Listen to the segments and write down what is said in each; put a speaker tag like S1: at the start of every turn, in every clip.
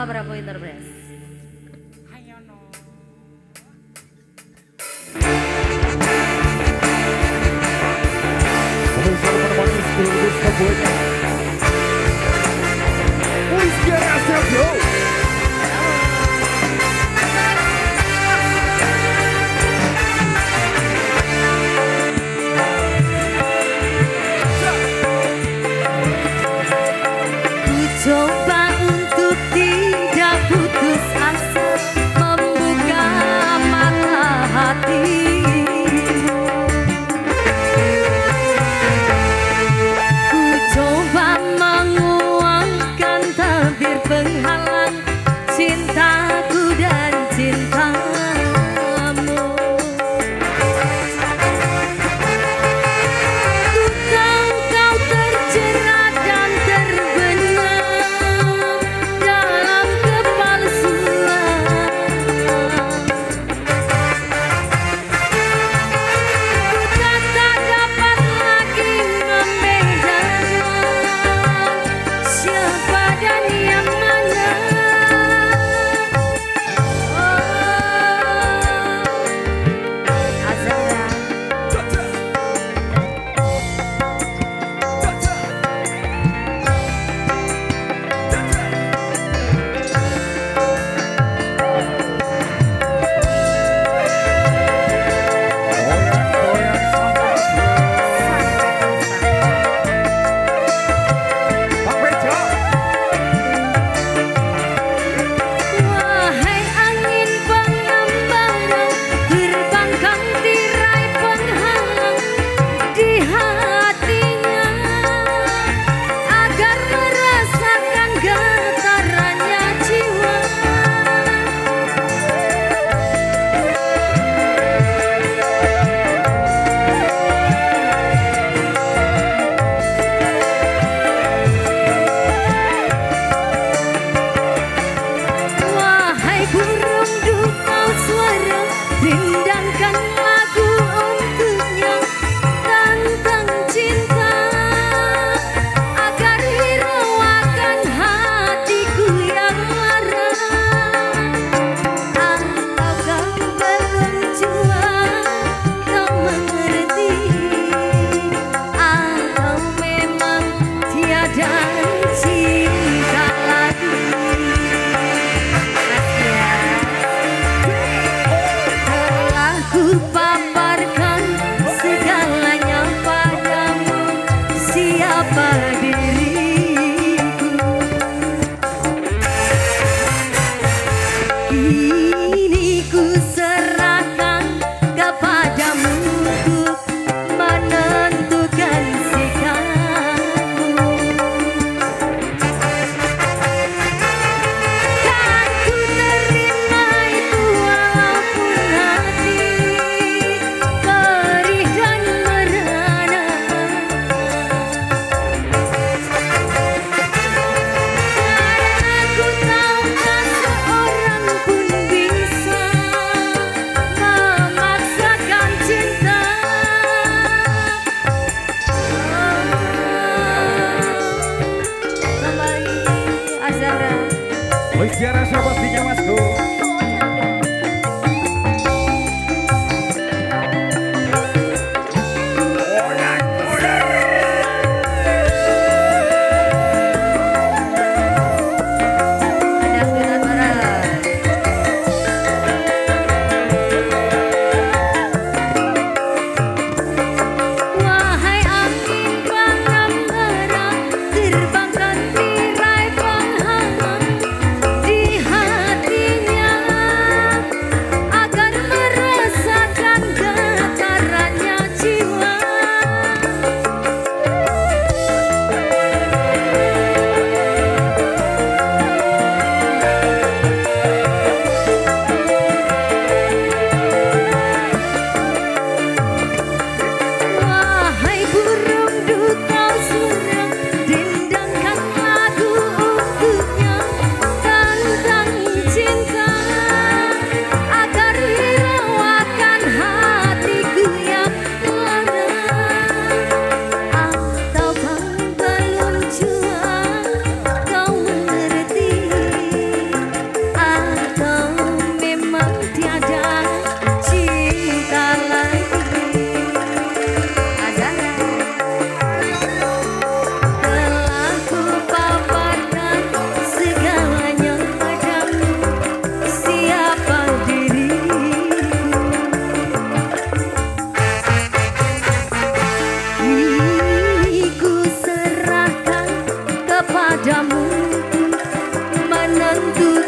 S1: lupa Prabu Interpres.
S2: perjalananku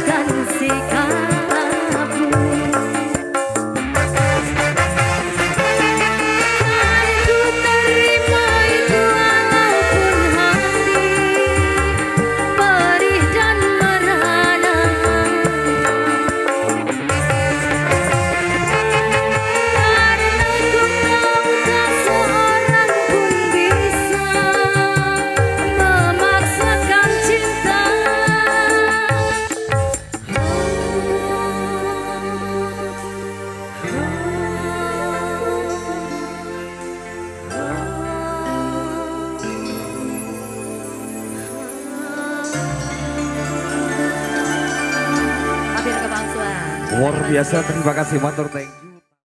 S2: Luar biasa, terima kasih Matur, thank you.